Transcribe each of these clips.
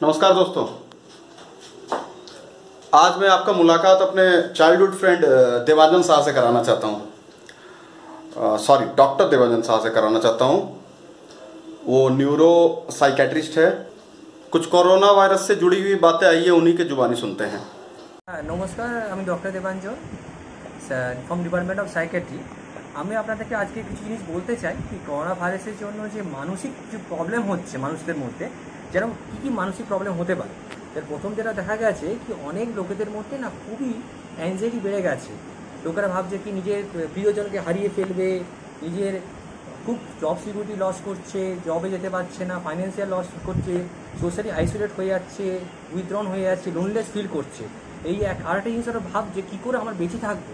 नमस्कार दोस्तों आज मैं आपका मुलाकात अपने चाइल्डहुड फ्रेंड देवानंद शाह से कराना चाहता हूँ सॉरी डॉक्टर देवानंद शाह से कराना चाहता हूँ वो न्यूरो साइकेट्रिस्ट है कुछ कोरोना वायरस से जुड़ी हुई बातें आई है उन्हीं के जुबानी सुनते हैं হ্যাঁ নমস্কার আমি doctor Debanjan sir from department of psychiatry আমি আপনাদেরকে আজকে কিছু জিনিস বলতে চাই কি করোনা ভাইরাসের জন্য যে মানসিক যে প্রবলেম হচ্ছে মানুষদের মধ্যে যেন কী কী মানসিক প্রবলেম হতে পারে। এর প্রথম যেটা দেখা গেছে কি অনেক লোকেদের মধ্যে না খুবই অ্যাংজাইটি বেড়ে গেছে। লোকেরা ভাবছে কি নিজের প্রিয়জনকে হারিয়ে ফেলবে, নিজের খুব জব সিকিউরিটি লস করছে জবে যেতে পারছে না ফাইন্যান্সিয়াল লস করছে সোশ্যালি আইসোলেট হয়ে যাচ্ছে উইথড্রন হয়ে যাচ্ছে লোনলেস ফিল করছে। এই এক আরেকটা জিনিস ওরা ভাবছে, কী করে আমার বেঁচে থাকব?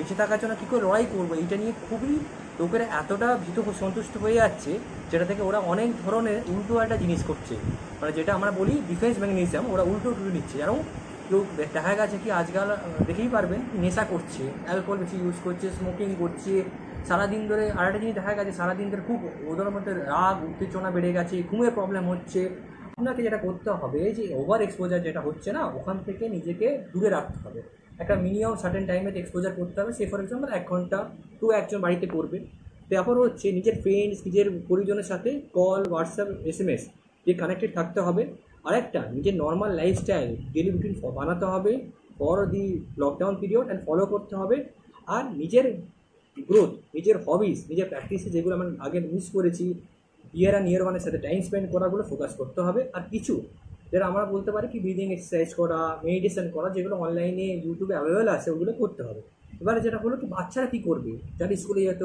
বেঁচে থাকার জন্য কী করে লড়াই করব? এইটা নিয়ে খুবই লোকেরা এতটা ভীত সন্তুষ্ট হয়ে যাচ্ছে, যেটা থেকে ওরা অনেক ধরনের উল্টো একটা জিনিস করছে। মানে যেটা আমরা বলি ডিফেন্স মেকানিজম ওরা উল্টো উল্টো নিচ্ছে। যেমন কেউ দেখা গেছে কি আজকাল দেখেই পারবেন, নেশা করছে অ্যালকোহল বেশি ইউজ করছে স্মোকিং করছে। সারাদিন ধরে আরেকটা জিনিস দেখা গেছে, সারাদিন ধরে খুব ওদের মধ্যে রাগ, উত্তেজনা বেড়ে গেছে ঘুমের প্রবলেম হচ্ছে। আপনাকে যেটা করতে হবে যে ওভার এক্সপোজার যেটা হচ্ছে না, ওখান থেকে নিজেকে দূরে রাখতে হবে। একটা মিনিমাম সার্টেন টাইমে এক্সপোজার করতে হবে। সে ফর এক্সাম্পল এক ঘণ্টা টু একজন বাড়িতে করবে। তারপর হচ্ছে নিজের ফ্রেন্ডস নিজের পরিজনের সাথে call WhatsApp S M S দিয়ে কানেক্টেড থাকতে হবে। আরেকটা, নিজের নর্মাল লাইফস্টাইল ডেলি রুটিন বানাতে হবে। For the lockdown period and follow করতে হবে। আর নিজের গ্রোথ নিজের হবিস নিজের প্র্যাকটিসে যেগুলো আমি আগে মিস করেছি ইয়ার অ্যান্ড ইয়ার ওয়ানের সাথে টাইম স্পেন্ড করাগুলো ফোকাস করতে হবে। আর কিছু যেটা আমরা বলতে পারি কি ব্রিদিং এক্সারসাইজ করা মেডিটেশন করা, যেগুলো অনলাইনে ইউটিউবে অ্যাভেলেবেল আছে, ওগুলো করতে হবে। এবারে যেটা হলো কি, বাচ্চারা কী করবে? যারা স্কুলে যেত,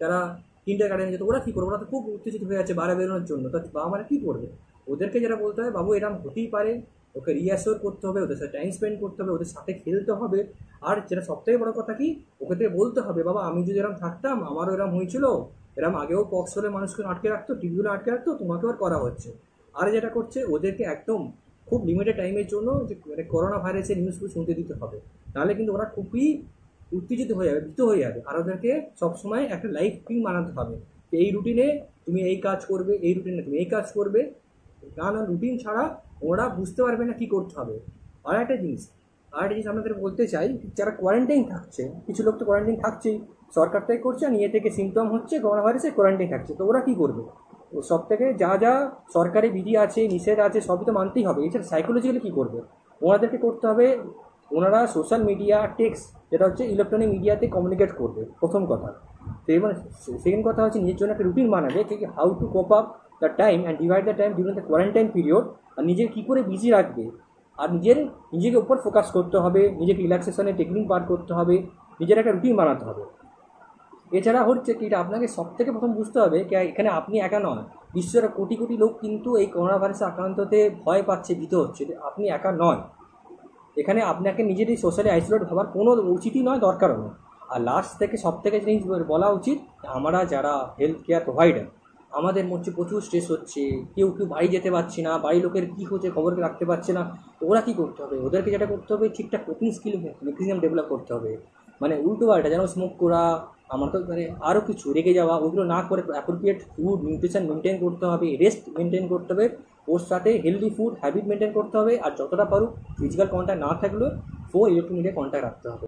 যারা কিন্ডার গার্ডেনে যেত, ওরা কী করবে? ওরা তো খুব উত্তেজিত হয়ে আছে বাইরে বেরোনোর জন্য। তো বাবা মারা কী করবে? ওদেরকে যেটা বলতে হবে বাবু এরকম হতেই পারে। ওকে রিয়াসোর করতে হবে, ওদের সাথে টাইম স্পেন্ড করতে হবে, ওদের সাথে খেলতে হবে। আর যেটা সবথেকে বড় কথা কি, ওকে থেকে বলতে হবে, বাবা, আমি যদি এরকম থাকতাম, আমারও এরকম হয়েছিল। এরকম আগেও পক্স হলে মানুষকে আটকে রাখতো টিভিগুলো আটকে রাখতো, তোমাকেও আর করা হচ্ছে। আর যেটা করছে, ওদেরকে একদম খুব লিমিটেড টাইমের জন্য যে মানে করোনা ভাইরাসের নিউজগুলো শুনতে দিতে হবে। তাহলে কিন্তু ওরা খুবই উত্তেজিত হয়ে যাবে, ভীত হয়ে যাবে। আর ওদেরকে সবসময় একটা লাইফ রুটিন বানাতে হবে। যে এই রুটিনে তুমি এই কাজ করবে, এই রুটিনে তুমি এই কাজ করবে। কারণ রুটিন ছাড়া ওরা বুঝতে পারবে না কি করতে হবে। আর একটা জিনিস, আর একটা জিনিস আপনাদের বলতে চাই যারা কোয়ারেন্টাইন থাকছে, কিছু লোক তো কোয়ারেন্টাইন থাকছেই। সরকার থেকে করছে, আর নিয়ে থেকে সিমটম হচ্ছে করোনা ভাইরাসে কোয়ারেন্টাইন থাকছে। তো ওরা কী করবে? ও সব থেকে যা যা সরকারি বিধি আছে, নিষেধ আছে, সবই তো মানতেই হবে। এছাড়া সাইকোলজিক্যালি কী করবে? ওনাদেরকে করতে হবে, ওনারা সোশ্যাল মিডিয়া টেক্সট যেটা হচ্ছে ইলেকট্রনিক মিডিয়াতে কমিউনিকেট করবে, প্রথম কথা। তো এবার সেকেন্ড কথা হচ্ছে নিজের জন্য একটা রুটিন বানাবে কি how to cope up the time and divide the time during the quarantine period আর নিজেকে কী করে বিজি রাখবে? আর নিজের, নিজেকে উপর ফোকাস করতে হবে, নিজেকে রিল্যাক্সেশনের টেকনিক বার করতে হবে, নিজের একটা রুটিন বানাতে হবে। এছাড়া হচ্ছে কি, এটা আপনাকে সব থেকে প্রথম বুঝতে হবে এখানে আপনি একা নন। বিশ্বের কোটি কোটি লোক কিন্তু এই করোনা ভাইরাসে আক্রান্ততে ভয় পাচ্ছে, ভীত হচ্ছে। আপনি একা নয় এখানে আপনাকে নিজেরই সোশ্যালি আইসোলেট হওয়ার কোনো উচিতই নয় দরকারও নয় আর লাস্ট থেকে সব থেকে জিনিস বলা উচিত, আমরা যারা হেলথ কেয়ার প্রোভাইডার আমাদের মধ্যে প্রচুর স্ট্রেস হচ্ছে। কেউ কেউ বাড়ি যেতে পারছে না, বাড়ির লোকের কী হচ্ছে খবরকে রাখতে পারছে না। ওরা কী করতে হবে? ওদেরকে যেটা করতে হবে, ঠিকঠাক কোকিং স্কিল মেকানিজম ডেভেলপ করতে হবে। মানে উল্টো পাল্টা, যেন স্মোক করা, আমার তো মানে আরও কিছু, রেগে যাওয়া ওইগুলো না করে অ্যাপ্রোপ্রিয়েট ফুড নিউট্রিশন মেনটেন করতে হবে রেস্ট মেনটেন করতে হবে, ওর সাথে হেলদি ফুড হ্যাবিট মেনটেন করতে হবে, আর যতটা পারুক ফিজিক্যাল কন্ট্যাক্ট না থাকলেও ফোর ইলেকট্রনিক কন্ট্যাক্ট রাখতে হবে।